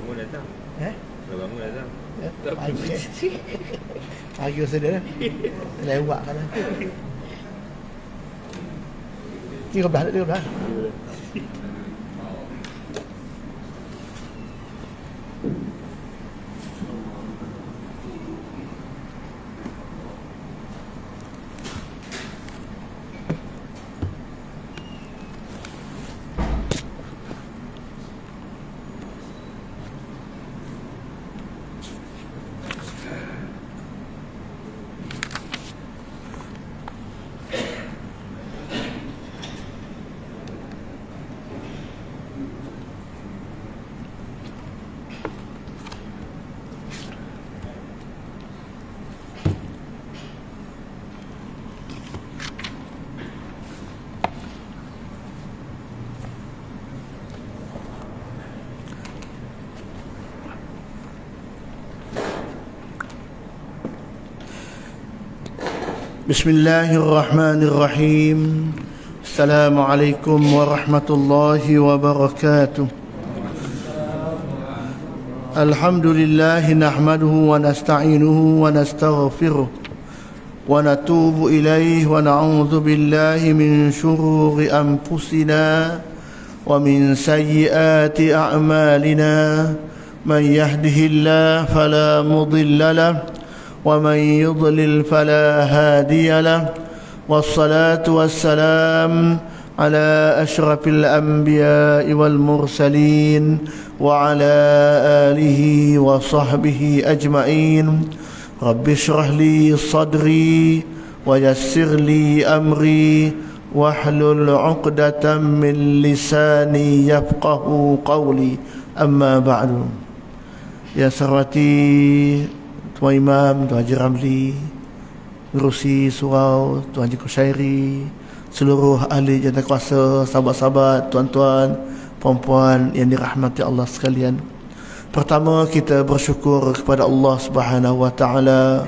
bangun datang. Eh? Kalau bangun datang. Ya, pagi. pagi sudah dah. Lewat kan. Tiga belas, tiga belas. بسم الله الرحمن الرحيم السلام عليكم ورحمة الله وبركاته الحمد لله نحمده ونستعينه ونستغفره ونتوب إليه ونعوذ بالله من شرور أنفسنا ومن سيئات أعمالنا من يهده الله فلا مضل له ومن يضلل فلا هادي له والصلاة والسلام على أشرف الأنبياء والمرسلين وعلى آله وصحبه أجمعين. رب اشرح لي صدري ويسر لي أمري واحلل عقدة من لساني يفقه قولي. أما بعد يا سرتي Tuan Imam, Tuan Haji Ramli, Ngerusi Surau, Tuan Haji Kusyairi, seluruh ahli jantah kuasa, sahabat-sahabat, tuan-tuan, puan-puan yang dirahmati Allah sekalian. Pertama kita bersyukur kepada Allah Subhanahu Wa Taala.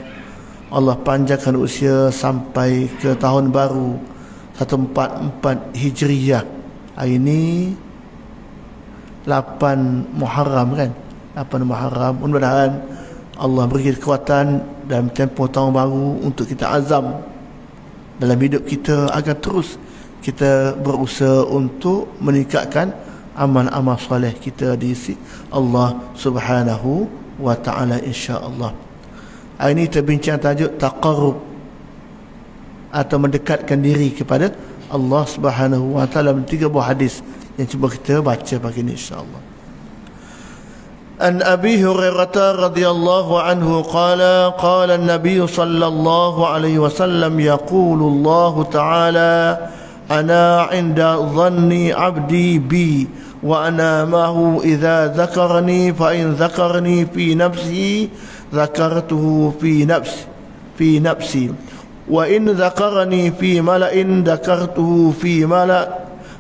Allah panjangkan usia sampai ke tahun baru 1444 Hijriyah. Hari ini 8 Muharram kan? 8 Muharram. Mudah-mudahan Allah beri kekuatan dalam tempoh tahun baru untuk kita azam dalam hidup kita agar terus kita berusaha untuk meningkatkan amal-amal soleh kita di sisi Allah Subhanahu wa taala insya-Allah. Hari ini kita bincang tajuk taqarrub atau mendekatkan diri kepada Allah Subhanahu wa taala tiga buah hadis yang cuba kita baca pagi ini insya-Allah. عن أبي هريرة رضي الله عنه قال قال النبي صلى الله عليه وسلم يقول الله تعالى أنا عند ظن عبدي بي وأنا معه إذا ذكرني فإن ذكرني في نفسي ذكرته في نفسي في نفسي. وإن ذكرني في ملأ ذكرته في ملأ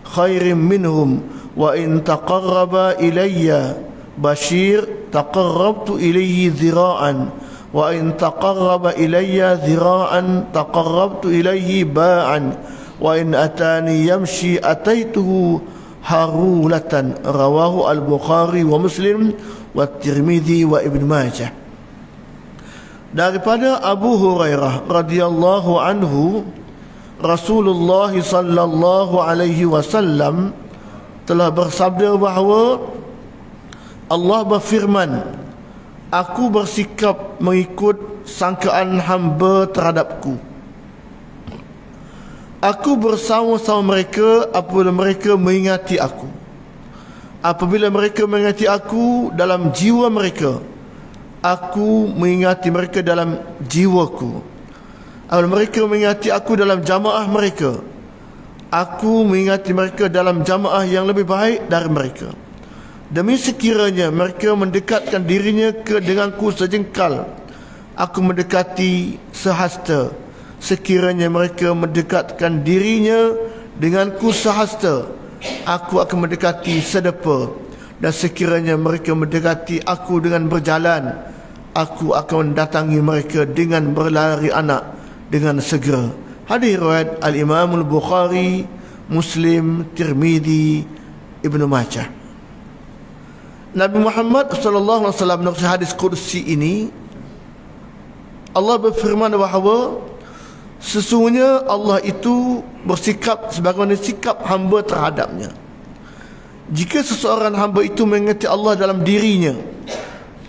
خير منهم وإن تقرب إلي Bashir taqarrabtu ilayhi dhira'an wa in taqarraba ilayya dhira'an taqarrabtu ilayhi ba'an wa in atani yamshi ataituhu harulatan rawahu al-bukhari wa muslim wa tirmidhi wa ibn majah daripada Abu Hurairah radhiyallahu anhu Rasulullah sallallahu alaihi wasallam telah bersabda bahawa Allah berfirman Aku bersikap mengikut sangkaan hamba terhadapku. Aku bersama-sama mereka apabila mereka mengingati aku. Apabila mereka mengingati aku dalam jiwa mereka Aku mengingati mereka dalam jiwaku. Apabila mereka mengingati aku dalam jamaah mereka Aku mengingati mereka dalam jamaah yang lebih baik dari mereka Demi sekiranya mereka mendekatkan dirinya ke denganku sejengkal Aku mendekati sehasta. Sekiranya mereka mendekatkan dirinya denganku sehasta Aku akan mendekati sedepa. Dan sekiranya mereka mendekati aku dengan berjalan Aku akan mendatangi mereka dengan berlari anak Dengan segera. Hadis riwayat Al-Imam Al-Bukhari Muslim Tirmidhi Ibnu Majah Nabi Muhammad sallallahu alaihi wasallam dalam hadis kursi ini Allah berfirman bahawa sesungguhnya Allah itu bersikap sebagaimana sikap hamba terhadapnya. Jika seseorang hamba itu mengingati Allah dalam dirinya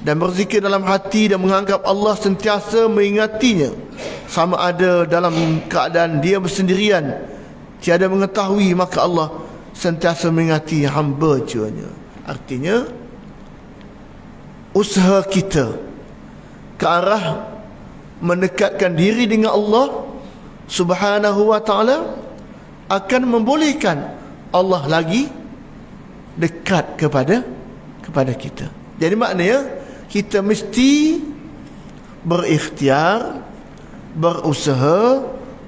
dan berzikir dalam hati dan menganggap Allah sentiasa mengingatinya sama ada dalam keadaan dia bersendirian tiada mengetahui maka Allah sentiasa mengingati hamba juanya. Artinya usaha kita ke arah mendekatkan diri dengan Allah Subhanahu wa taala akan membolehkan Allah lagi dekat kepada kepada kita. Jadi maknanya kita mesti berikhtiar berusaha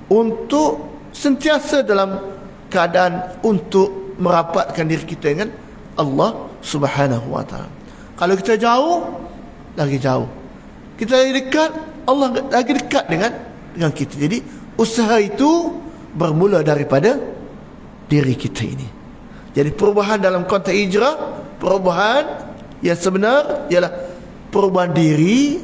untuk sentiasa dalam keadaan untuk merapatkan diri kita dengan Allah Subhanahu wa taala. Kalau kita jauh, lagi jauh. Kita lagi dekat, Allah lagi dekat dengan dengan kita. Jadi usaha itu bermula daripada diri kita ini. Jadi perubahan dalam konteks hijrah, perubahan yang sebenar ialah perubahan diri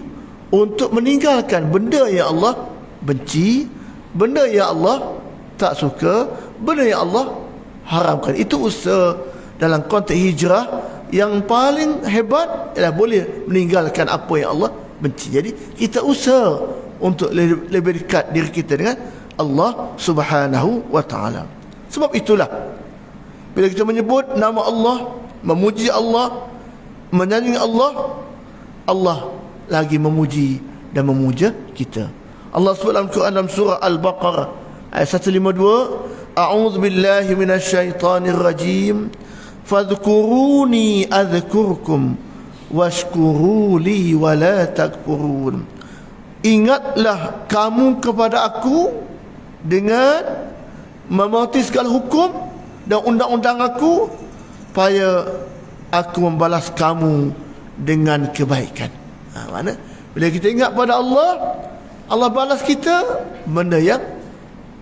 untuk meninggalkan benda yang Allah benci, benda yang Allah tak suka, benda yang Allah haramkan. Itu usaha dalam konteks hijrah yang paling hebat ialah boleh meninggalkan apa yang Allah benci. Jadi kita usaha untuk lebih dekat diri kita dengan Allah Subhanahu wa taala. Sebab itulah bila kita menyebut nama Allah, memuji Allah, menyanyi Allah, Allah lagi memuji dan memuja kita. Allah sebut dalam Quran dalam surah Al-Baqarah ayat 152, A'udzu billahi minasyaitonir rajim fadhkuruni adhkurkum washkuru li wa la takfurun ingatlah kamu kepada aku dengan mematuhi segala hukum dan undang-undang aku supaya aku membalas kamu dengan kebaikan. Ha, mana? Bila kita ingat pada Allah Allah balas kita benda yang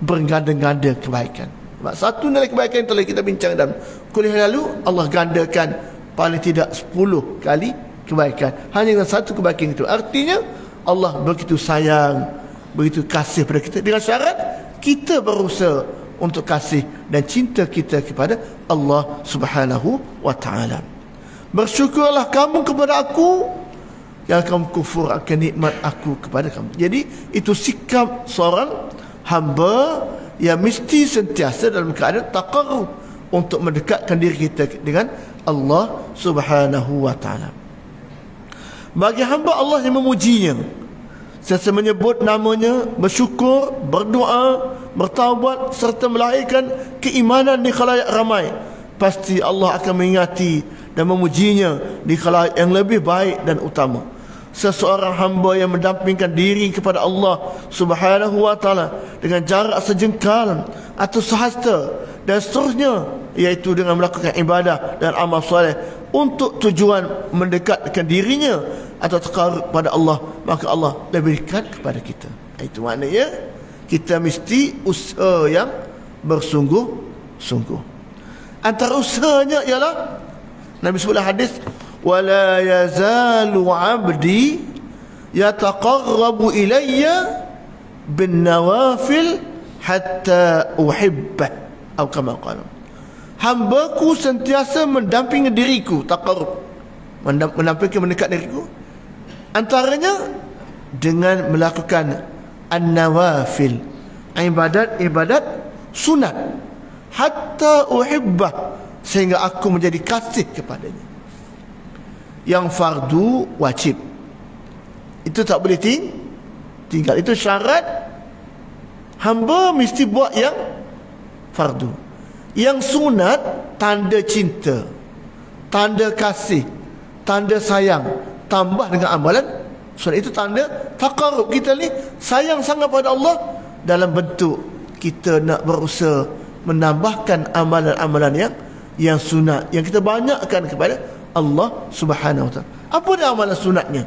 berganda-ganda kebaikan. Sebab satu nilai kebaikan yang telah kita bincang dalam kuliah lalu Allah gandakan paling tidak 10 kali kebaikan. Hanya dengan satu kebaikan itu. Artinya Allah begitu sayang begitu kasih pada kita. Dengan syarat kita berusaha untuk kasih dan cinta kita kepada Allah Subhanahu wa taala. Bersyukurlah kamu kepada aku yang kamu kufur akan nikmat aku kepada kamu. Jadi itu sikap seorang hamba yang mesti sentiasa dalam keadaan taqarrub untuk mendekatkan diri kita dengan Allah Subhanahu wa taala. Bagi hamba Allah yang memujinya, sesa menyebut namanya, bersyukur, berdoa, bertaubat serta melahirkan keimanan di khalayak ramai, pasti Allah akan mengingati dan memujinya di khalayak yang lebih baik dan utama seseorang hamba yang mendampingkan diri kepada Allah Subhanahu wa taala dengan jarak sejengkal atau sehasta dan seterusnya iaitu dengan melakukan ibadah dan amal soleh untuk tujuan mendekatkan dirinya atau takarub pada Allah maka Allah lebih dekat kepada kita. Itu maknanya kita mesti usaha yang bersungguh-sungguh. Antara usahanya ialah Nabi sebutlah hadis ولا يزال عبدي يتقرب إلي بالنوافل حتى أحبه أو كما قال hambaku sentiasa mendampingi diriku taqarrub mendampingi mendekat diriku antaranya dengan melakukan an-nawafil ibadat-ibadat sunat hatta uhibbah sehingga aku menjadi kasih kepadanya yang fardu wajib. Itu tak boleh ting tinggal. Itu syarat hamba mesti buat yang fardu. Yang sunat tanda cinta tanda kasih tanda sayang tambah dengan amalan. Sunat itu tanda takarub kita ni sayang sangat pada Allah. Dalam bentuk kita nak berusaha menambahkan amalan-amalan yang yang sunat yang kita banyakkan kepada Allah Subhanahu wa taala. Apa dia amalan sunatnya?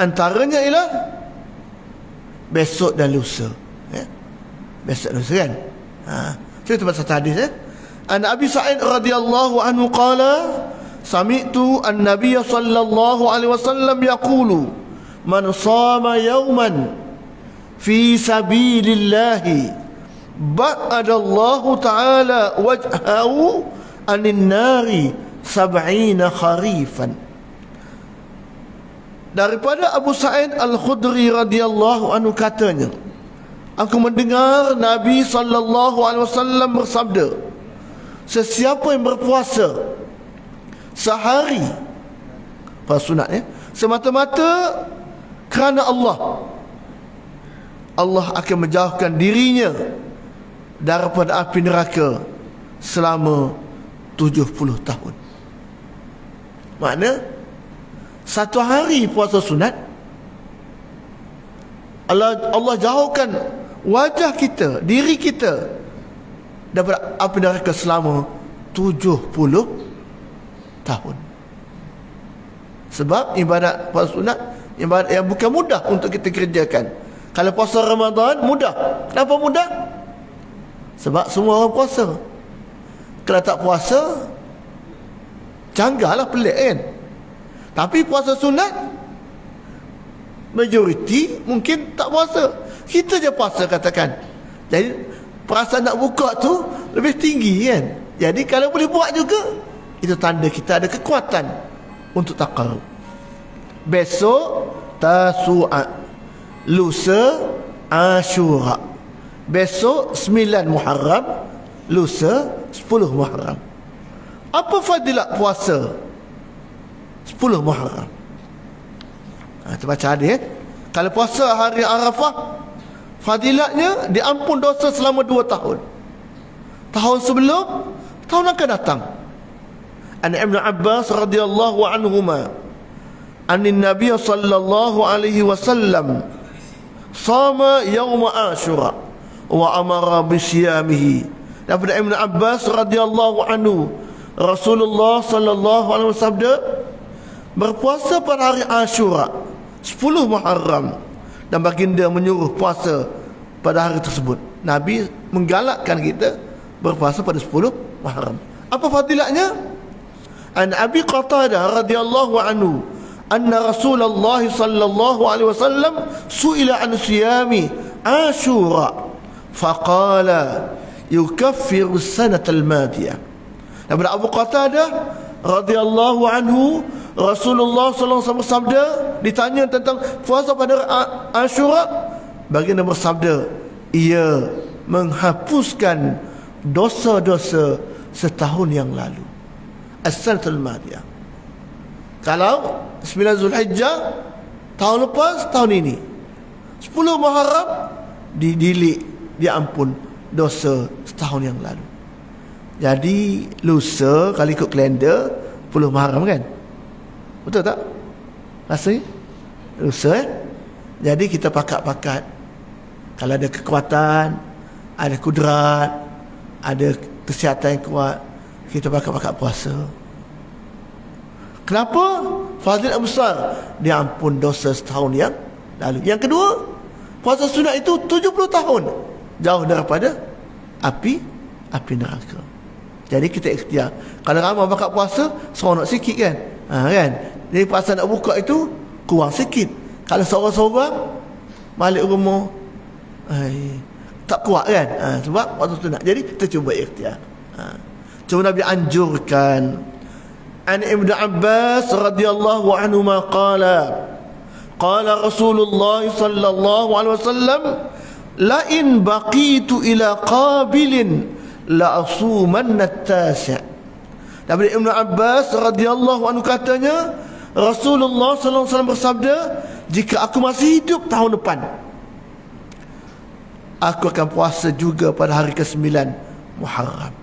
Antaranya ialah besok dan lusa. Ya. Besok lusa kan? Ha. Cerita pasal hadis ya. An Abi Sa'id radhiyallahu anhu qala sami'tu an-nabiy sallallahu alaihi wasallam yaqulu man sama yawman fi sabilillah ba'ada Allah taala wajhahu anin nari sab'ina kharifan daripada Abu Sa'id Al-Khudri radhiyallahu anhu katanya aku mendengar Nabi sallallahu alaihi wasallam bersabda sesiapa yang berpuasa sehari puasa sunat ya semata-mata kerana Allah Allah akan menjauhkan dirinya daripada api neraka selama 70 tahun makna satu hari puasa sunat Allah Allah jauhkan wajah kita, diri kita daripada api neraka selama 70 tahun. Sebab ibadat puasa sunat ibadat yang bukan mudah untuk kita kerjakan. Kalau puasa Ramadan mudah. Kenapa mudah? Sebab semua orang puasa. Kalau tak puasa canggahlah pelik kan. Tapi puasa sunat majoriti mungkin tak puasa. Kita je puasa katakan. Jadi perasaan nak buka tu lebih tinggi kan. Jadi kalau boleh buat juga itu tanda kita ada kekuatan untuk taqarrub. Besok Tasu'a. Lusa Ashura. Besok 9 Muharram, lusa 10 Muharram. Apa fadilat puasa 10 Muharram? Ha, kita baca hadis eh. Kalau puasa hari Arafah Fadilatnya diampun dosa selama dua tahun. Tahun sebelum, tahun akan datang. An Ibn Abbas radhiyallahu anhuma an Nabi sallallahu alaihi wasallam sama yaum Ashura wa amara bi siyamihi. Daripada Ibn Abbas radhiyallahu anhu Rasulullah sallallahu alaihi wasallam berpuasa pada hari Ashura 10 Muharram dan baginda menyuruh puasa pada hari tersebut. Nabi menggalakkan kita berpuasa pada 10 Muharram. Apa fadilatnya? An Abi Qatadah radhiyallahu anhu anna Rasulullah sallallahu alaihi wasallam suila an siyami Ashura faqala yukaffiru sanata al-madiyah. Daripada Abu Qatadah radhiyallahu anhu Rasulullah sallallahu alaihi bersabda ditanya tentang puasa pada Ashura baginda bersabda ia menghapuskan dosa-dosa setahun yang lalu. As-sanatul madiyah. Kalau 9 Zulhijjah tahun lepas tahun ini. 10 Muharram didilik diampun dosa setahun yang lalu jadi lusa kalau ikut kalender 10 Muharram kan Betul tak? Rasanya? Lusa eh? Jadi kita pakat-pakat Kalau ada kekuatan Ada kudrat Ada kesihatan yang kuat Kita pakat-pakat puasa Kenapa? Fadilat besar Dia ampun dosa setahun yang lalu Yang kedua Puasa sunat itu 70 tahun Jauh daripada Api Api neraka Jadi kita ikhtiar. Kalau ramai pakat puasa Seronok sikit kan? Ha, kan? Jadi pasal nak buka itu kurang sikit. Kalau seorang-seorang balik rumah ay, tak kuat kan? Ha, sebab waktu tu nak. Jadi kita cuba ikhtiar. Ha. cuma Nabi anjurkan. An Ibn Abbas radhiyallahu anhu ma qala Rasulullah sallallahu alaihi wasallam la in baqitu ila qabilin la asumanna at-tasi' Daripada Ibn Abbas radhiyallahu anhu katanya Rasulullah sallallahu alaihi wasallam bersabda jika aku masih hidup tahun depan aku akan puasa juga pada hari ke-9 Muharram.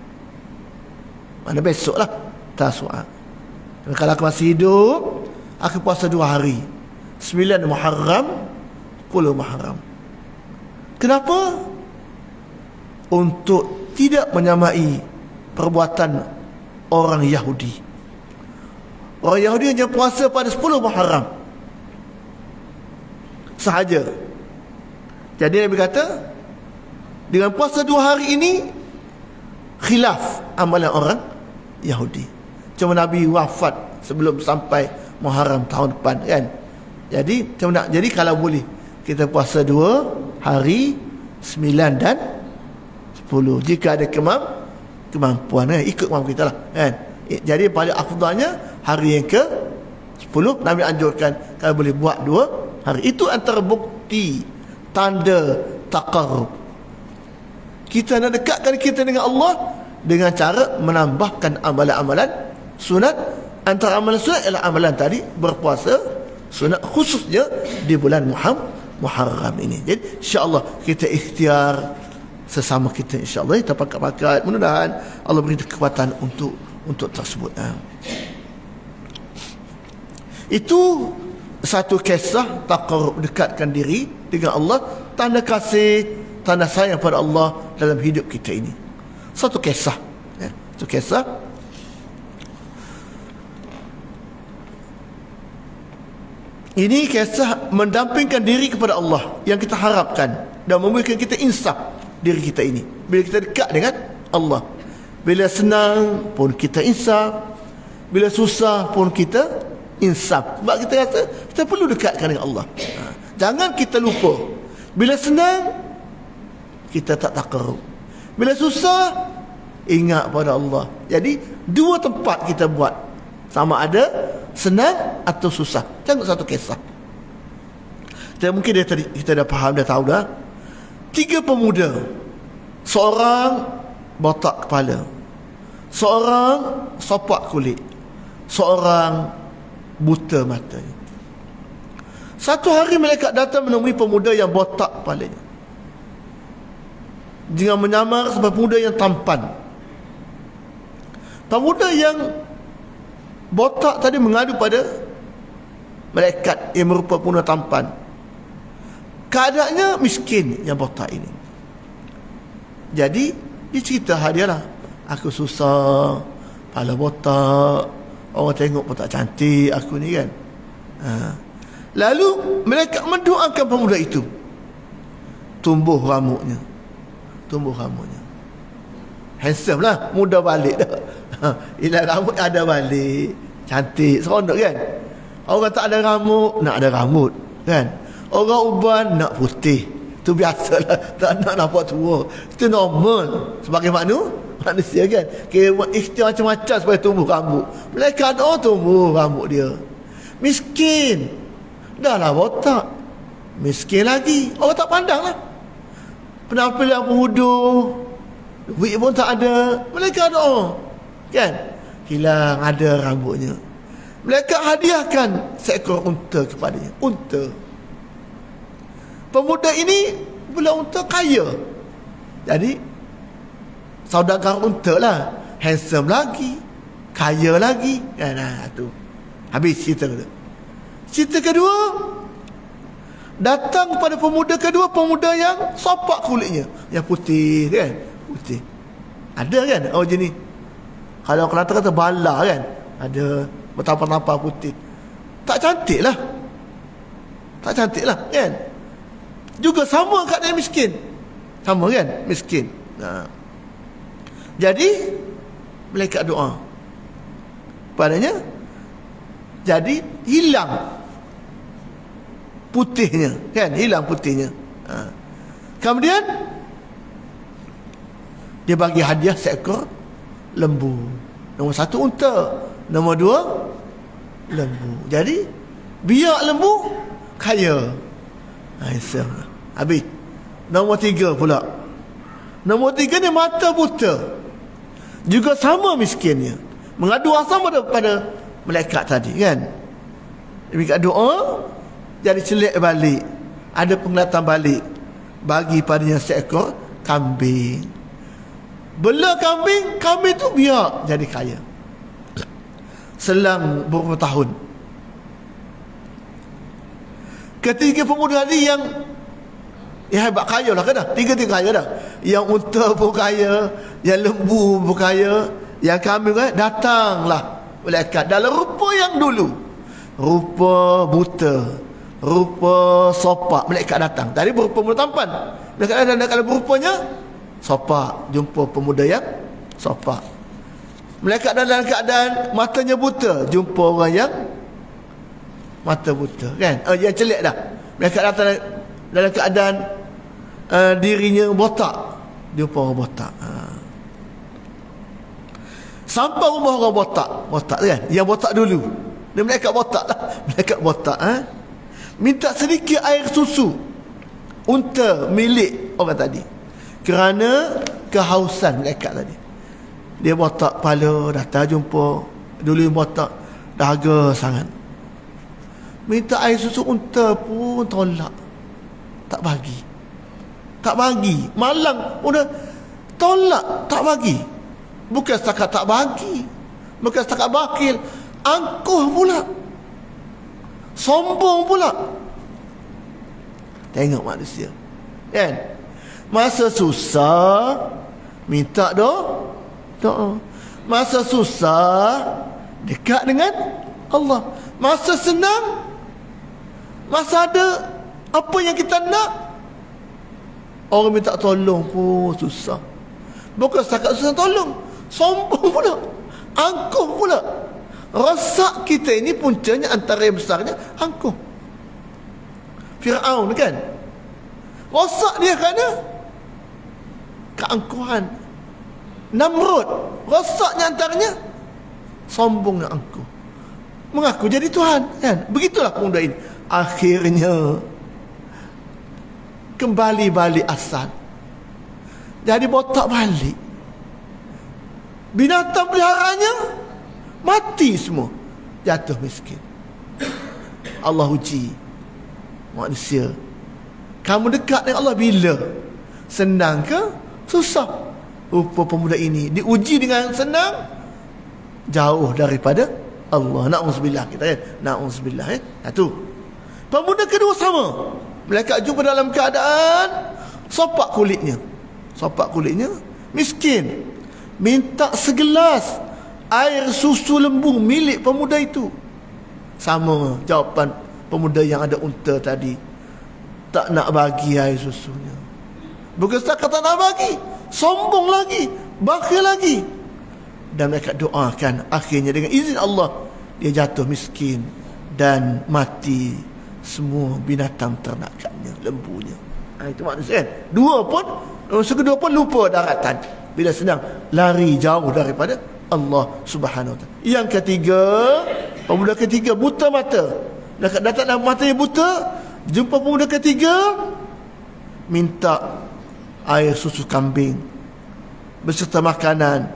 Mana besoklah Tasu'a. Kalau aku masih hidup aku puasa dua hari. 9 Muharram, 10 Muharram. Kenapa? Untuk tidak menyamai perbuatan orang Yahudi. Orang Yahudi hanya puasa pada 10 Muharram. Sahaja. Jadi Nabi kata, dengan puasa dua hari ini, khilaf amalan orang Yahudi. cuma Nabi wafat sebelum sampai Muharram tahun depan kan jadi cuma nak jadi kalau boleh kita puasa dua hari sembilan dan sepuluh. Jika ada kemam kemampuan eh, ikut kemampuan kita lah kan? Jadi pada afdalnya hari yang ke sepuluh Nabi anjurkan kalau boleh buat dua hari. Itu antara bukti tanda taqarrub. Kita nak dekatkan kita dengan Allah dengan cara menambahkan amalan-amalan sunat. Antara amalan sunat ialah amalan tadi berpuasa sunat khususnya di bulan Muharram Muharram ini. Jadi insya-Allah kita ikhtiar sesama kita insya-Allah kita pakat-pakat mudah-mudahan Allah beri kekuatan untuk untuk tersebut. Ha. Itu satu kisah taqarrub dekatkan diri dengan Allah tanda kasih tanda sayang pada Allah dalam hidup kita ini. Satu kisah. Ya, satu kisah Ini kisah mendampingkan diri kepada Allah yang kita harapkan dan memberikan kita insaf diri kita ini. Bila kita dekat dengan Allah. Bila senang pun kita insaf. Bila susah pun kita insaf. Sebab kita rasa kita perlu dekatkan dengan Allah. Ha. Jangan kita lupa. Bila senang kita tak takarub. Bila susah ingat pada Allah. Jadi dua tempat kita buat sama ada senang atau susah tengok satu kisah dan mungkin dia kita dah faham dah tahu dah tiga pemuda. Seorang botak kepala. Seorang sopak kulit. Seorang buta matanya satu hari mereka datang menemui pemuda yang botak kepalanya dengan menyamar sebagai pemuda yang tampan. Pemuda yang Botak tadi mengadu pada malaikat yang merupa punah tampan. Keadaannya miskin yang botak ini. Jadi dia cerita hadiah lah. Aku susah, pala botak, orang tengok pun tak cantik aku ni kan. Ha. Lalu mereka mendoakan pemuda itu. Tumbuh rambutnya. Tumbuh rambutnya. Handsome lah, muda balik dah. Ilah rambut ada balik Cantik Seronok kan Orang tak ada rambut Nak ada rambut Kan Orang uban Nak putih. Itu biasalah Tak nak nampak tua. Itu normal. Sebagai maknu Manusia kan? Kira ikhtiar macam-macam Supaya tumbuh rambut. Mereka ada tumbuh rambut dia. Miskin. Dah lah botak. Miskin lagi. Orang tak pandang lah. Penampilan penghudung Duit pun tak ada. Mereka ada Kan? Hilang ada rambutnya. Mereka hadiahkan seekor unta kepadanya. Unta. Pemuda ini pula unta kaya. Jadi saudagar unta lah. Handsome lagi. Kaya lagi. Kan? Nah, tu. Habis cerita tu. Cerita kedua. Datang pada pemuda kedua. Pemuda yang sopak kulitnya. Yang putih kan? Putih. Ada kan? Oh jenis kalau Kelantan kata bala kan ada bertampar-tampar putih tak cantik lah tak cantik lah kan juga sama dia miskin sama kan miskin ha. jadi mereka doa padanya jadi hilang putihnya kan hilang putihnya ha. kemudian dia bagi hadiah seekor lembu. Nombor satu unta. Nombor dua lembu. Jadi biar lembu kaya. Aisyah. Ha, Habis. Nombor tiga pula. Nombor tiga ni mata buta. Juga sama miskinnya. Mengadu asam pada, pada malaikat tadi kan. Mereka doa. Jadi celik balik. Ada penglihatan balik. Bagi padanya seekor kambing. Bela kambing, kambing tu biar jadi kaya. Selang beberapa tahun. Ketiga pemuda tadi yang yang hebat kaya lah kan Tiga-tiga kaya dah. Yang unta pun kaya, yang lembu pun kaya, yang kambing kan datanglah malaikat. Dalam rupa yang dulu. Rupa buta, rupa sopak. Malaikat datang. Tadi berupa muda tampan. Malaikat datang kalau berupanya sopak. Jumpa pemuda yang sopak. Malaikat dalam keadaan matanya buta. Jumpa orang yang mata buta kan? Uh, yang celik dah. Malaikat datang dalam keadaan uh, dirinya botak. Jumpa orang botak uh. sampai rumah orang botak botak kan? Yang botak dulu. Dia malaikat botak lah. Malaikat botak ha? minta sedikit air susu unta milik orang tadi. Kerana kehausan malaikat tadi. Dia botak kepala datang jumpa. Dulu yang botak dahaga sangat. Minta air susu unta pun tolak tak bagi. Tak bagi. Malang udah tolak tak bagi. Bukan setakat tak bagi. Bukan setakat bakil. Angkuh pula. Sombong pula. Tengok manusia. Kan? Masa susah minta doa. Doa. Masa susah dekat dengan Allah. Masa senang masa ada apa yang kita nak orang minta tolong pun susah. Bukan setakat susah tolong, sombong pula. Angkuh pula. Rosak kita ini puncanya antara yang besarnya angkuh. Fir'aun kan? Rosak dia kerana keangkuhan Namrud rosaknya antaranya sombongnya engkau mengaku jadi Tuhan kan begitulah pemuda ini akhirnya kembali balik asal jadi botak balik. Binatang peliharanya mati semua. Jatuh miskin. Allah uji manusia. Kamu dekat dengan Allah bila? Senang ke? Susah. Rupa pemuda ini diuji dengan senang? Jauh daripada Allah. Na'udzubillah. Kita ya na'udzubillah eh. Satu pemuda kedua sama mereka jumpa dalam keadaan sopak kulitnya. Sopak kulitnya miskin. Minta segelas air susu lembu milik pemuda itu. Sama jawapan pemuda yang ada unta tadi. Tak nak bagi air susunya. Bukan setakat tak nak bagi. Sombong lagi. Bakhil lagi. Dan mereka doakan akhirnya dengan izin Allah dia jatuh miskin dan mati semua binatang ternakannya lembunya. Ha, itu maksudnya kan dua pun kedua pun lupa daratan. Bila sedang lari jauh daripada Allah subhanahu wa ta'ala. Yang ketiga pemuda ketiga buta mata. Datang dalam matanya buta jumpa pemuda ketiga minta air susu kambing beserta makanan.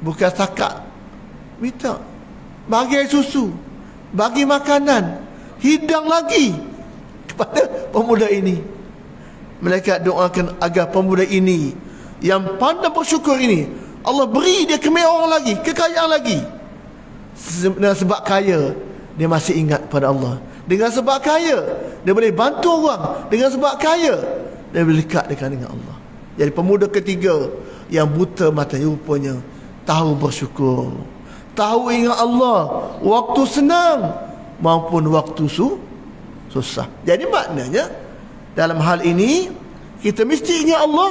Bukan setakat minta. Bagi air susu bagi makanan hidang lagi kepada pemuda ini. Mereka doakan agar pemuda ini yang pandai bersyukur ini Allah beri dia kemewahan lagi kekayaan lagi. Dengan sebab kaya dia masih ingat pada Allah. Dengan sebab kaya dia boleh bantu orang. Dengan sebab kaya dia boleh dekat dengan Allah. Jadi pemuda ketiga yang buta mata rupanya tahu bersyukur. Tahu ingat Allah waktu senang maupun waktu su susah. Jadi maknanya dalam hal ini kita mesti ingat Allah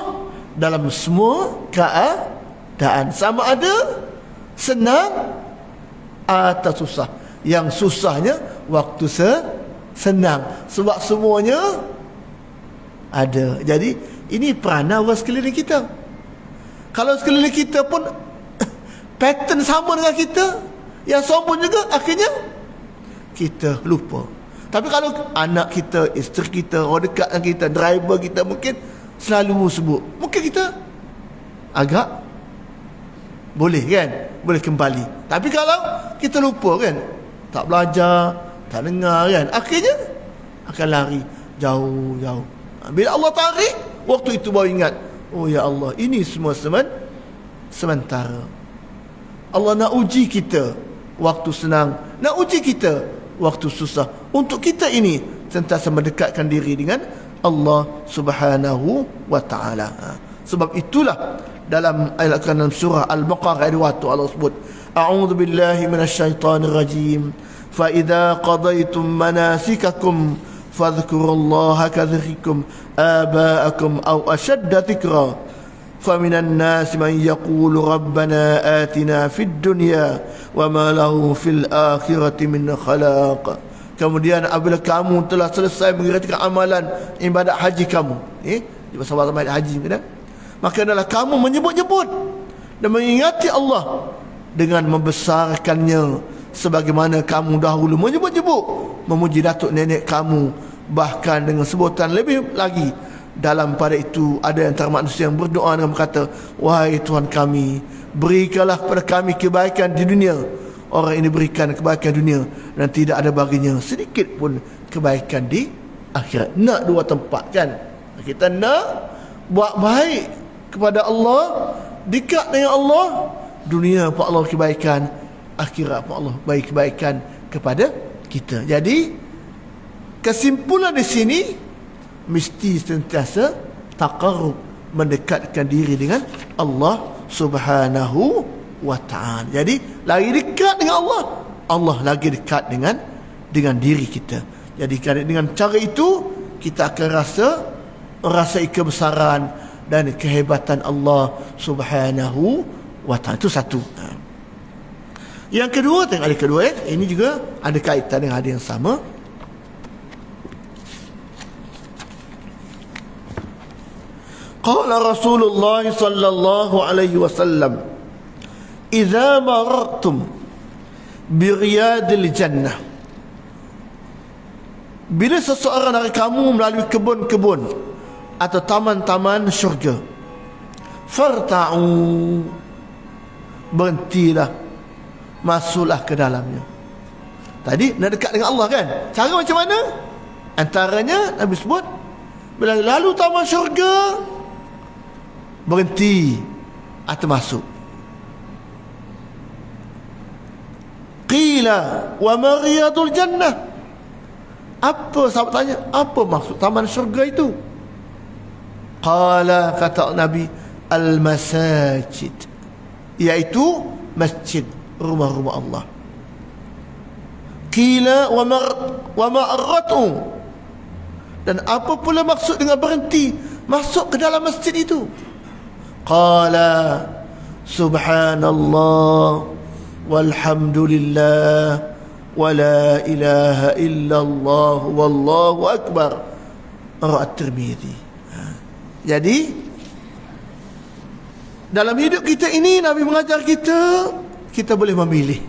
dalam semua keadaan. Sama ada senang atau susah. Yang susahnya waktu se senang. Sebab semuanya ada. Jadi ini peranan orang sekeliling kita. Kalau sekeliling kita pun pattern sama dengan kita yang sombong juga akhirnya kita lupa. Tapi kalau anak kita isteri kita orang dekat dengan kita driver kita mungkin selalu sebut mungkin kita agak boleh kan? Boleh kembali. Tapi kalau kita lupa kan? Tak belajar tak dengar kan? Akhirnya akan lari jauh-jauh. Bila Allah tarik Waktu itu baru ingat Oh ya Allah Ini semua semen, sementara. Allah nak uji kita Waktu senang. Nak uji kita waktu susah untuk kita ini sentiasa mendekatkan diri dengan Allah Subhanahu wa taala. Ha. Sebab itulah dalam ayat dalam surah Al-Baqarah ayat waktu Allah sebut A'udzu billahi minasyaitonir rajim. Fa idza qadaytum manasikakum fadhkurullaha kadhikrikum aba'akum aw ashadda dhikra. ذكرا faminan nas man yaqulu rabbana atina fid dunya wa ma lahu fil akhirati min khalaq kemudian apabila kamu telah selesai mengerjakan amalan ibadat haji kamu eh di masa haji kan maka adalah kamu menyebut-nyebut dan mengingati Allah dengan membesarkannya sebagaimana kamu dahulu menyebut-nyebut memuji datuk nenek kamu bahkan dengan sebutan lebih lagi dalam pada itu ada antara manusia yang berdoa dan berkata wahai Tuhan kami berikanlah kepada kami kebaikan di dunia. Orang ini berikan kebaikan dunia dan tidak ada baginya sedikit pun kebaikan di akhirat. Nak dua tempat kan? Kita nak buat baik kepada Allah dekat dengan Allah. Dunia pun Allah kebaikan akhirat pun Allah baik kebaikan kepada kita. Jadi kesimpulan di sini mesti sentiasa taqarrub mendekatkan diri dengan Allah Subhanahu wa taala. Jadi lagi dekat dengan Allah, Allah lagi dekat dengan dengan diri kita. Jadi dengan cara itu kita akan rasa rasa kebesaran dan kehebatan Allah Subhanahu wa taala. Itu satu. Yang kedua, tengok ada kedua eh. Ini juga ada kaitan dengan ada yang sama. Qala Rasulullah sallallahu alaihi wasallam Idza marartum bi riyadil jannah. Bila seseorang dari kamu melalui kebun-kebun atau taman-taman syurga farta'u berhentilah masuklah ke dalamnya. Tadi nak dekat dengan Allah kan? Cara macam mana? Antaranya Nabi sebut bila lalu taman syurga berhenti. Atau masuk. Qila wa mariyadul jannah. Apa sahabat tanya? Apa maksud taman syurga itu? Qala kata nabi al masajid iaitu masjid rumah-rumah Allah. Qila wa mar wa ma'ratu dan apa pula maksud dengan berhenti masuk ke dalam masjid itu qala subhanallah walhamdulillah wala ilaha illallah wallahu akbar Rawat Tirmidhi ha. jadi dalam hidup kita ini Nabi mengajar kita kita boleh memilih.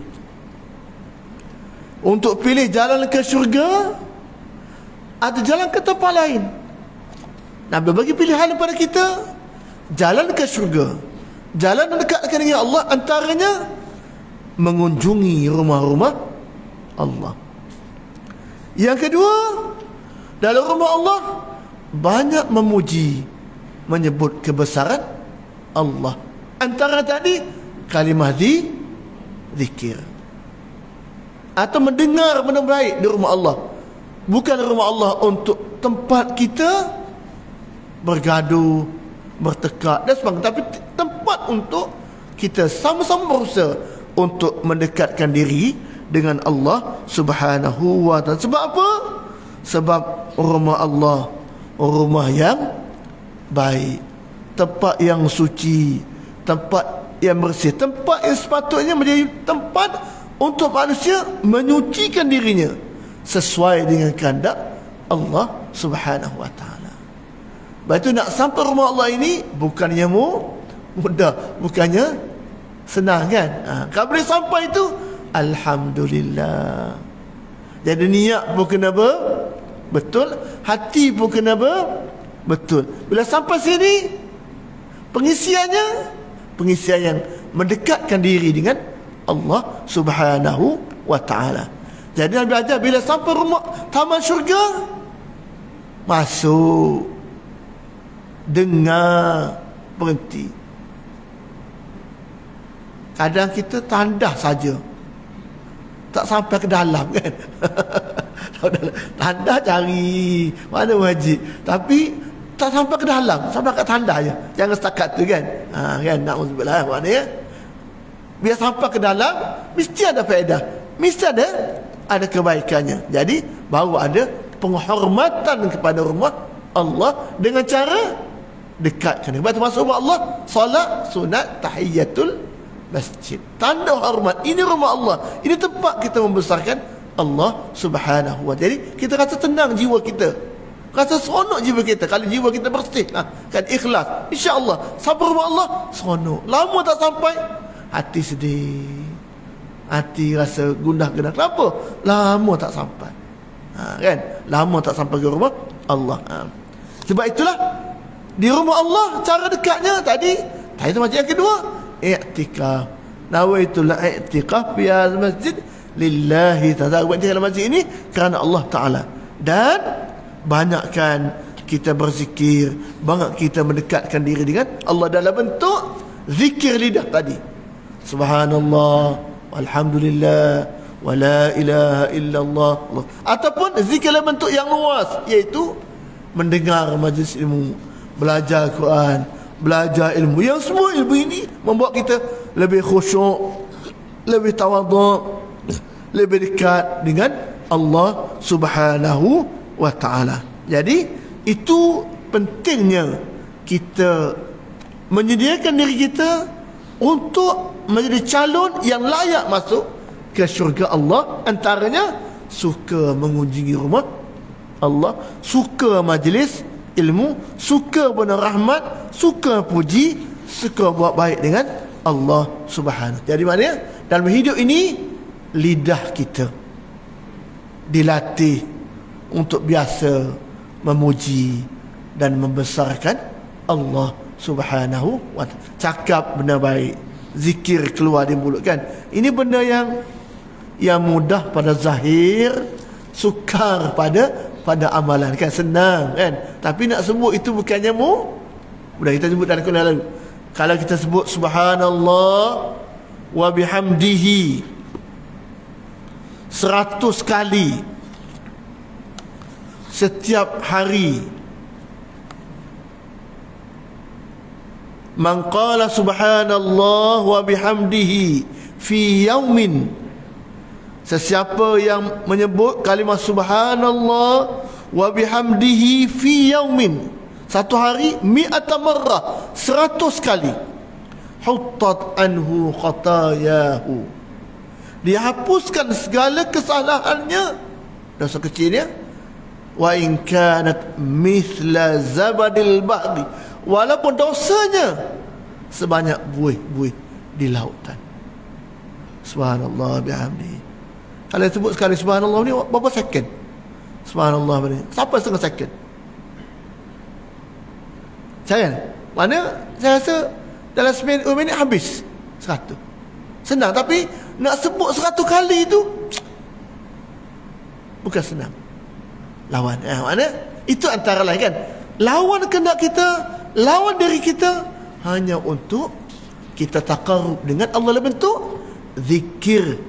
Untuk pilih jalan ke syurga atau jalan ke tempat lain. Nabi bagi pilihan kepada kita jalan ke syurga. Jalan mendekatkan dengan Allah antaranya mengunjungi rumah-rumah Allah. Yang kedua dalam rumah Allah banyak memuji menyebut kebesaran Allah. Antara tadi kalimah di zikir. Atau mendengar benda baik di rumah Allah. Bukan rumah Allah untuk tempat kita bergaduh bertekak dan sebagainya tapi tempat untuk kita sama-sama berusaha untuk mendekatkan diri dengan Allah Subhanahu wa taala. Sebab apa? Sebab rumah Allah rumah yang baik. Tempat yang suci tempat yang bersih tempat yang sepatutnya menjadi tempat untuk manusia menyucikan dirinya sesuai dengan kehendak Allah Subhanahu wa taala Lepas itu nak sampai rumah Allah ini bukannya mu mudah, bukannya senang kan? Ha, kalau boleh sampai itu alhamdulillah. Jadi niat pun kena ber, betul, hati pun kena ber, betul. Bila sampai sini pengisiannya pengisian yang mendekatkan diri dengan Allah Subhanahu wa taala. Jadi Nabi ajar bila sampai rumah taman syurga masuk dengar berhenti. Kadang kita tandah saja. Tak sampai ke dalam kan? Tanda cari mana wajib? Tapi tak sampai ke dalam sampai ke tanda je. Jangan setakat tu kan? Ha, kan? Na'udzubillah mana ya biar sampai ke dalam mesti ada faedah. Mesti ada ada kebaikannya. Jadi baru ada penghormatan kepada rumah Allah dengan cara dekatkan sebab tu masuk rumah Allah? Solat sunat tahiyatul masjid. Tanda hormat ini rumah Allah. Ini tempat kita membesarkan Allah subhanahu wa jadi kita rasa tenang jiwa kita. Rasa seronok jiwa kita. Kalau jiwa kita bersih ha, kan ikhlas. insyaAllah. Sabar rumah Allah? Seronok. Lama tak sampai hati sedih. Hati rasa gundah genah kenapa? Lama tak sampai. Ha, kan? Lama tak sampai ke rumah Allah. Ha. sebab itulah di rumah Allah cara dekatnya tadi. Tadi itu macam yang kedua. I'tikaf. Nawaitul i'tikaf fi masjid. Lillahi ta'ala. Buat dalam masjid ini kerana Allah taala. Dan banyakkan kita berzikir banyak kita mendekatkan diri dengan Allah dalam bentuk zikir lidah tadi. Subhanallah alhamdulillah wala ilaha illallah. Ataupun zikir dalam bentuk yang luas iaitu mendengar majlis ilmu belajar Quran, belajar ilmu. Yang semua ilmu ini membuat kita lebih khusyuk, lebih tawaduk, lebih dekat dengan Allah Subhanahu wa taala. Jadi itu pentingnya kita menyediakan diri kita untuk menjadi calon yang layak masuk ke syurga Allah antaranya suka mengunjungi rumah Allah suka majlis ilmu, suka benda rahmat, suka puji, suka buat baik dengan Allah Subhanahu. Jadi mana? Dalam hidup ini lidah kita dilatih untuk biasa memuji dan membesarkan Allah Subhanahu wa Cakap benda baik, zikir keluar di mulut kan. Ini benda yang yang mudah pada zahir, sukar pada pada amalan. Kan? Senang kan? Tapi nak sebut itu bukannya mu? Sudah kita sebut dalam Quran lalu. Kalau kita sebut subhanallah wa bihamdihi seratus kali setiap hari. Man qala subhanallah wa bihamdihi fi yaumin Sesiapa yang menyebut kalimah subhanallah wa bihamdihi fi yaumin satu hari mi'ata marrah seratus kali huttat anhu khatayahu. Dihapuskan segala kesalahannya. Dosa kecilnya wa in kanat mithla zabadil bahri walaupun dosanya sebanyak buih-buih di lautan. Subhanallah bihamdihi kalau sebut sekali subhanallah ni berapa second? Subhanallah ni. Siapa setengah second? Saya Mana saya rasa dalam 9 minit habis 100. Senang tapi nak sebut 100 kali itu bukan senang. Lawan. Eh, mana? Itu antara lain kan. Lawan kehendak kita, lawan diri kita hanya untuk kita takarub dengan Allah dalam bentuk zikir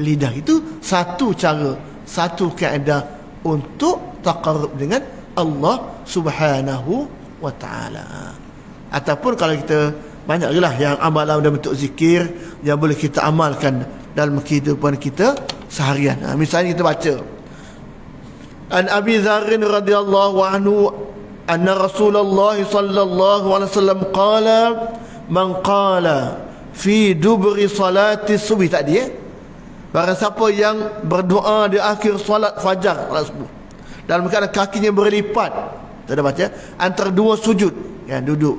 lidah itu satu cara satu kaedah untuk taqarrub dengan Allah Subhanahu wa taala. Ataupun kalau kita banyak lah yang amalan dalam bentuk zikir yang boleh kita amalkan dalam kehidupan kita seharian. Ha, misalnya kita baca An Abi Dharr radhiyallahu anhu anna Rasulullah sallallahu alaihi wasallam qala man qala fi dubri salati subhi. Tadi eh Barang siapa yang berdoa di akhir solat fajar solat subuh dalam keadaan kakinya berlipat kita dah baca antara dua sujud kan duduk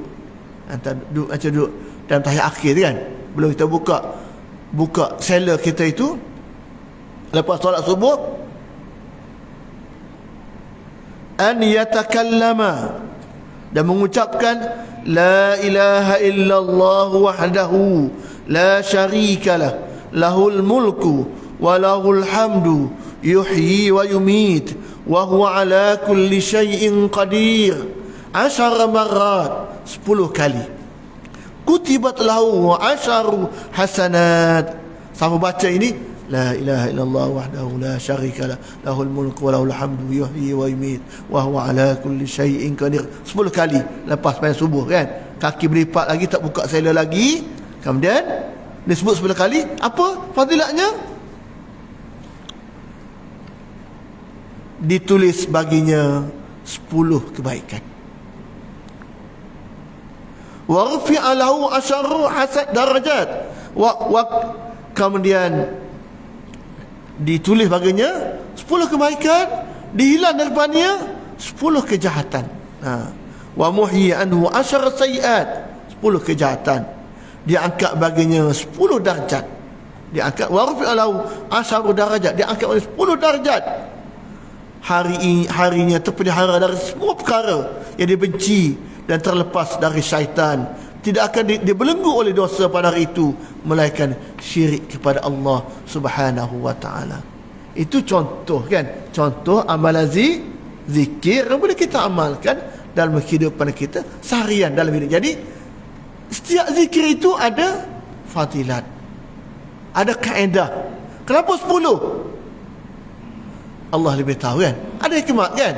antara duduk macam duduk dalam tahiyat akhir kan belum kita buka buka seller kita itu lepas solat subuh an yatakallama dan mengucapkan la ilaha illallah wahdahu la syarikalah lahul mulku wa lahul hamdu yuhyi wa yumit wa huwa ala kulli syai'in qadir. Ashara marrat sepuluh kali. Kutibat lahu asharu hasanat. Siapa baca ini? La ilaha illallah wahdahu la syarika lah. Lahul mulku wa lahul hamdu yuhyi wa yumit Wa huwa ala kulli syai'in qadir. Sepuluh kali lepas main subuh kan? Kaki beripat lagi tak buka sela lagi. Kemudian disebut sebelah kali apa fadilatnya? Ditulis baginya 10 kebaikan. Wa rufi'a lahu asharu hasad darajat. Wa, wa kemudian ditulis baginya 10 kebaikan dihilang daripadanya 10 kejahatan. Ha. Wa muhyi anhu ashar sayiat 10 kejahatan dia angkat baginya 10 darjat. Dia angkat wa rufi'a lahu ashar darajat. Dia angkat oleh 10 darjat. Hari harinya terpelihara dari semua perkara yang dibenci dan terlepas dari syaitan. Tidak akan di, dibelenggu oleh dosa pada hari itu melainkan syirik kepada Allah Subhanahu wa taala. Itu contoh kan? Contoh amalan zi, zikir. Yang boleh kita amalkan dalam kehidupan kita seharian dalam hidup. Jadi setiap zikir itu ada fadilat. Ada kaedah. Kenapa sepuluh? Allah lebih tahu kan? Ada hikmat kan?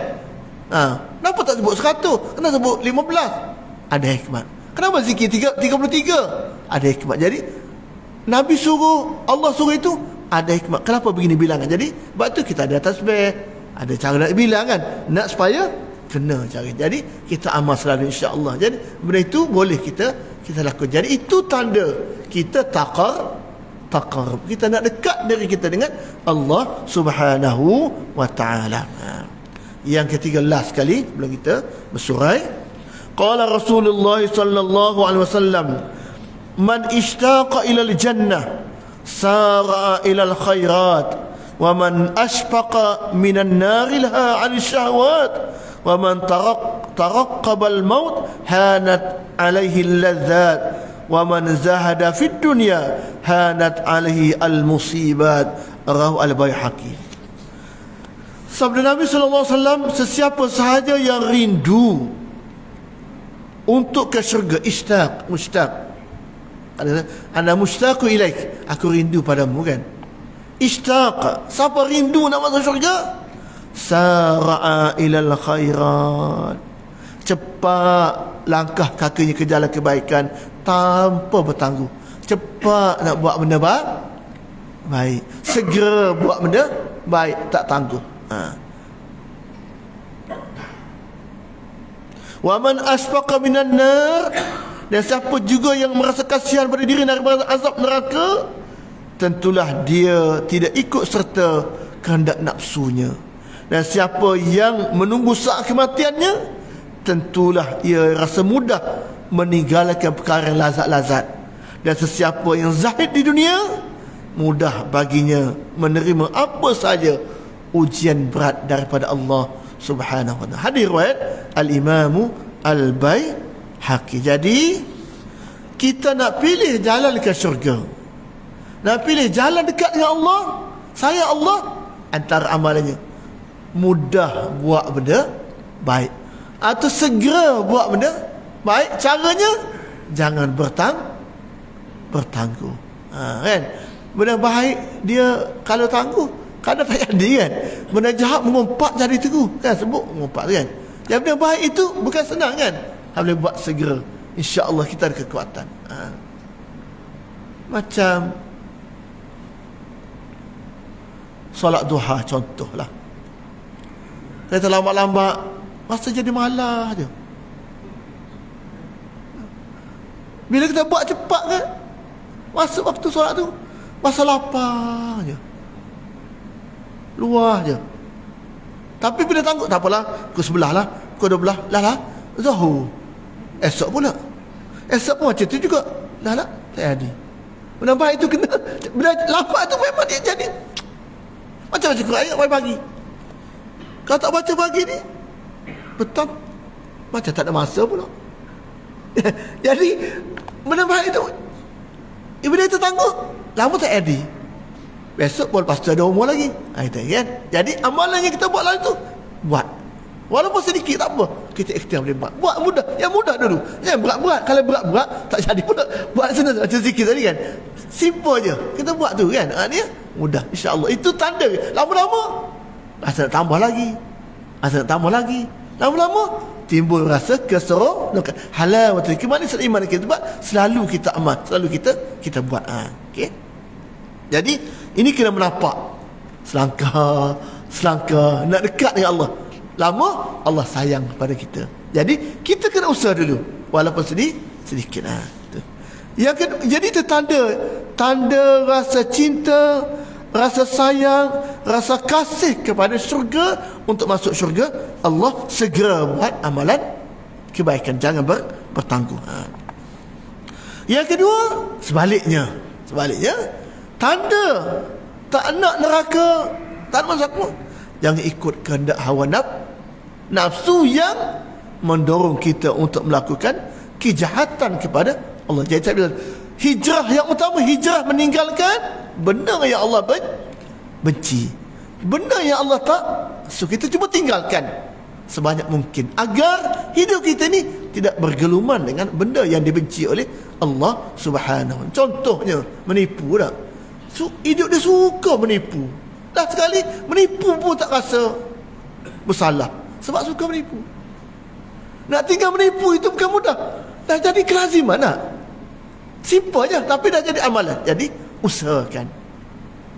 Ha. kenapa tak sebut 100 kenapa sebut 15 ada hikmat. Kenapa zikir 33 ada hikmat. Jadi Nabi suruh Allah suruh itu ada hikmat. Kenapa begini bilangan? Jadi sebab tu kita ada tasbih ada cara nak bilang kan? Nak supaya kena cara jadi kita amal selalu insya-Allah jadi benda itu boleh kita kita lakukan. Jadi itu tanda kita takar takarub. Kita nak dekat diri kita dengan Allah Subhanahu wa taala. Ha. Yang ketiga last sekali sebelum kita bersurai. Qala Rasulullah sallallahu alaihi wasallam man ishtaqa ila al-jannah sara ila al-khairat wa man ashfaqa minan nar ilha al-shahwat ومن ترق ترقب الموت هانت عليه اللذات ومن زهد في الدنيا هانت عليه المصيبات رواه البيهقي Sabda Nabi sallallahu alaihi wasallam sesiapa sahaja yang rindu untuk ke syurga ishtaq mushtaq ana mushtaqu ilaik aku rindu padamu kan ishtaq siapa rindu nak masuk syurga sara'a ilal khairat. Cepat langkah kakinya ke jalan kebaikan tanpa bertangguh. Cepat nak buat benda baik baik. Segera buat benda baik tak tangguh. Ha. wa man asfaqa minan nar dan siapa juga yang merasa kasihan pada diri daripada azab neraka tentulah dia tidak ikut serta kehendak nafsunya dan siapa yang menunggu saat kematiannya tentulah ia rasa mudah meninggalkan perkara lazat-lazat dan sesiapa yang zahid di dunia mudah baginya menerima apa saja ujian berat daripada Allah Subhanahu wa taala. Hadis riwayat Al-Imam Al-Baihaqi. Jadi kita nak pilih jalan ke syurga. Nak pilih jalan dekat dengan Allah, saya Allah antara amalannya mudah buat benda baik atau segera buat benda Baik, caranya jangan bertang bertangguh. Ha, kan? Benda baik dia kalau tangguh kadang tak jadi kan. Benda jahat mengumpat jadi teguh. Kan sebut mengumpat kan. Yang benda baik itu bukan senang kan. Boleh buat segera. Insya-Allah kita ada kekuatan. Ha. Macam solat duha contohlah. Kita lambat-lambat masa jadi malah je. Bila kita buat cepat kan Masa waktu solat tu Masa lapar je. Luar je. Tapi bila tangguh Tak apalah Pukul sebelah lah Pukul dua belah Lah lah Zuhur. Esok pula. Esok pun macam tu juga. Lah lah Tak jadi. Benda baik tu kena Bila lapar tu memang dia jadi. Macam-macam ayat Baik pagi Kalau tak baca pagi ni? Betul. Macam tak ada masa pula. Jadi baik itu Benda itu tangguh Lama tak ada Besok pun pasti ada umur lagi. Ha, itu, kan? Jadi amalan yang kita buat lalu itu Buat. Walaupun sedikit tak apa Kita ikhtiar boleh buat. Buat mudah. Yang mudah dulu. Yang berat-berat. Kalau berat-berat Tak jadi pula. Buat senang Macam zikir tadi kan? Simple je. Kita buat tu kan? Ha, ni Mudah. InsyaAllah. Itu tanda. Lama-lama Rasa nak tambah lagi. Rasa nak tambah lagi. Lama-lama timbul rasa keseronokan halal ke mana kita buat selalu kita amal selalu kita kita buat. Ha. okey. Jadi ini kena menapak. Selangkah selangkah nak dekat dengan Allah. Lama Allah sayang pada kita. Jadi kita kena usaha dulu. Walaupun sedih sedikit. Ha. Yang kedua, jadi tanda tanda rasa cinta, rasa sayang, rasa kasih kepada syurga untuk masuk syurga, Allah segera buat amalan kebaikan jangan ber, bertangguh. Ha. Yang kedua, sebaliknya. Sebaliknya, tanda tak nak neraka, tak nak masuk Jangan ikut kehendak hawa nafsu yang mendorong kita untuk melakukan kejahatan kepada Allah. Jadi saya bilang, hijrah yang utama, hijrah meninggalkan benda yang Allah benci. Benda yang Allah tak, so kita cuba tinggalkan sebanyak mungkin agar hidup kita ni tidak bergeluman dengan benda yang dibenci oleh Allah Subhanahu Contohnya menipu dah. So, hidup dia suka menipu. Dah sekali menipu pun tak rasa bersalah sebab suka menipu. Nak tinggal menipu itu bukan mudah. Dah jadi kelaziman nak. Simple je tapi dah jadi amalan. Jadi usahakan.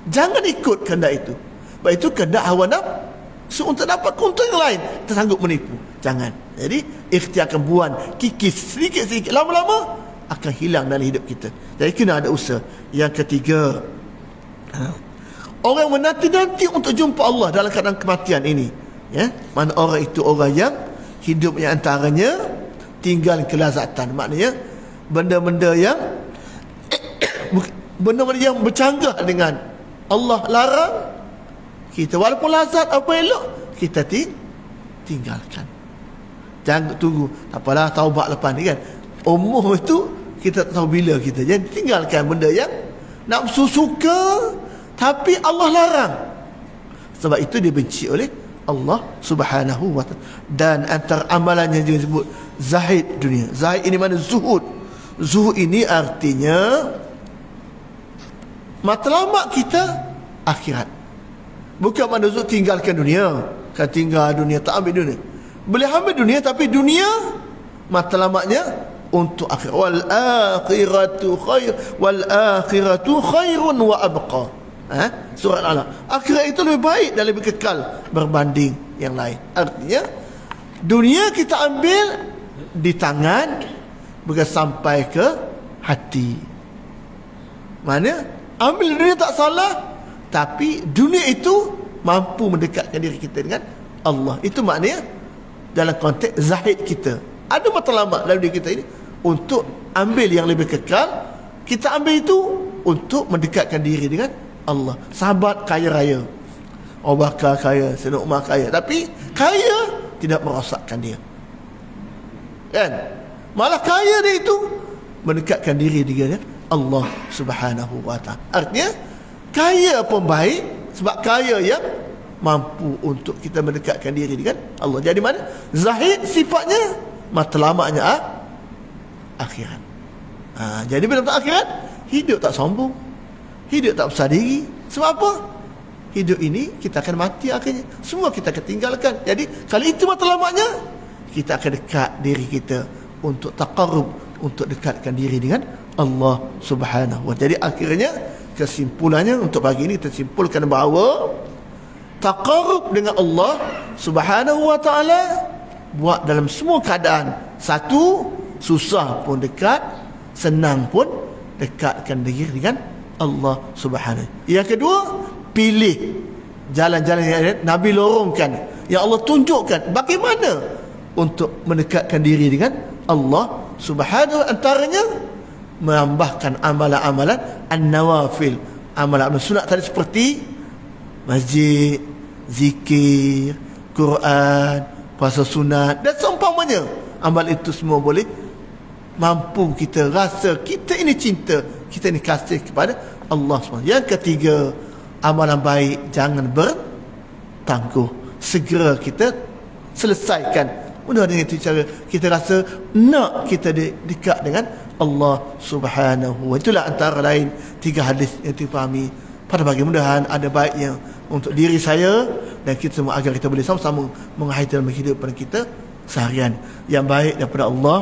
Jangan ikut kehendak itu. Sebab itu kehendak hawa So untuk dapat keuntungan yang lain. Tersanggup menipu. Jangan. Jadi ikhtiarkan buan Kikis sedikit-sedikit. Lama-lama Akan hilang dalam hidup kita. Jadi kena ada usaha. Yang ketiga ha, Orang menanti-nanti untuk jumpa Allah Dalam keadaan kematian ini. Ya? Mana orang itu orang yang hidupnya antaranya tinggal kelazatan. Maknanya benda-benda yang benda-benda yang bercanggah dengan Allah larang kita walaupun lazat apa elok kita ting tinggalkan jangan tunggu tak apalah taubat lepas ni kan umur itu kita tahu bila kita jadi tinggalkan benda yang nafsu suka tapi Allah larang sebab itu dibenci oleh Allah Subhanahu wa taala. Dan antara amalannya juga disebut zahid dunia. Zahid ini mana zuhud. Zuhud ini artinya matlamat kita akhirat. Bukan mana tinggalkan dunia. Kan tinggal dunia tak ambil dunia. Boleh ambil dunia tapi dunia matlamatnya untuk akhir wal akhiratu khair wal akhiratu khairun wa abqa ha? surat al akhirat itu lebih baik dan lebih kekal berbanding yang lain artinya dunia kita ambil di tangan bukan sampai ke hati mana ambil dunia tak salah tapi dunia itu mampu mendekatkan diri kita dengan Allah. Itu maknanya dalam konteks zahid kita. Ada matlamat dalam diri kita ini untuk ambil yang lebih kekal kita ambil itu untuk mendekatkan diri dengan Allah. Sahabat kaya raya. Abu Bakar kaya Sayyidina Umar kaya. Tapi kaya tidak merosakkan dia. Kan? Malah kaya dia itu mendekatkan diri dia Allah subhanahu wa ta'ala artinya kaya pun baik sebab kaya yang mampu untuk kita mendekatkan diri dengan Allah jadi mana zahid sifatnya matlamaknya ah, akhirat ha, jadi bila tak akhirat hidup tak sombong Hidup tak besar diri. Sebab apa? Hidup ini kita akan mati akhirnya. Semua kita akan tinggalkan. Jadi kalau itu matlamatnya, kita akan dekat diri kita untuk taqarrub, untuk dekatkan diri dengan Allah Subhanahu Jadi akhirnya kesimpulannya untuk pagi ini kita simpulkan bahawa taqarrub dengan Allah Subhanahu wa taala buat dalam semua keadaan. Satu, susah pun dekat, senang pun dekatkan diri dengan Allah Subhanahu. Yang kedua, pilih jalan-jalan yang Nabi lorongkan, yang Allah tunjukkan bagaimana untuk mendekatkan diri dengan Allah Subhanahu antaranya menambahkan amalan-amalan an-nawafil, amalan-amalan sunat tadi seperti masjid, zikir, Quran, puasa sunat dan seumpamanya. Amal itu semua boleh mampu kita rasa kita ini cinta kita ini kasih kepada Allah SWT yang ketiga amalan baik jangan bertangguh. Segera kita selesaikan. Mudah dengan itu cara kita rasa nak kita de- dekat dengan Allah Subhanahu wa itulah antara lain tiga hadis yang dipahami pada pagi mudahan ada baiknya untuk diri saya dan kita semua agar kita boleh sama-sama mengakhiri dalam kehidupan kita seharian yang baik daripada Allah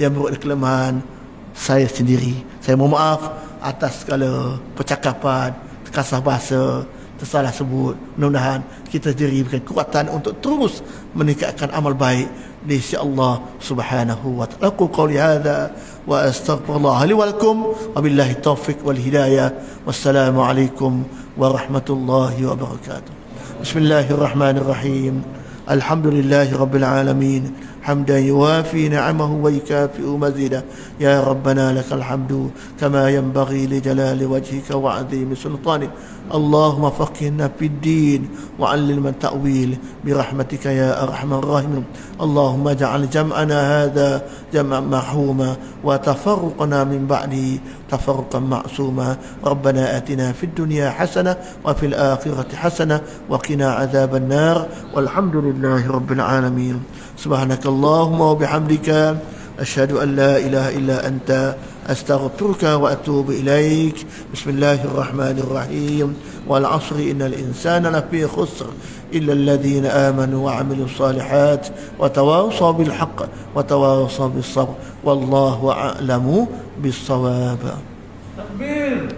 yang buruk kelemahan saya sendiri. Saya mohon maaf atas segala percakapan, kasar bahasa, tersalah sebut. Mudah-mudahan kita diberikan kekuatan untuk terus meningkatkan amal baik ليس الله سبحانه وتعالى. أقول قولي هذا وأستغفر الله لي ولكم وبالله التوفيق والهداية. والسلام عليكم ورحمة الله وبركاته. بسم الله الرحمن الرحيم. الحمد لله رب العالمين. حمدا يوافي نعمه ويكافئ مزيده يا ربنا لك الحمد كما ينبغي لجلال وجهك وعظيم سلطانك. اللهم فقهنا في الدين وعلمنا التأويل برحمتك يا أرحم الراحمين. اللهم اجعل جمعنا هذا جمع مرحوما وتفرقنا من بعده تفرقا معصوما. ربنا آتنا في الدنيا حسنة وفي الآخرة حسنة وقنا عذاب النار. والحمد لله رب العالمين. سبحانك اللهم وبحمدك أشهد أن لا إله إلا أنت أستغفرك وأتوب إليك. بسم الله الرحمن الرحيم. والعصر إن الإنسان لفي خسر إلا الذين آمنوا وعملوا الصالحات وتواصوا بالحق وتواصوا بالصبر. والله أعلم بالصواب. تكبير